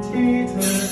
记得。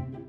何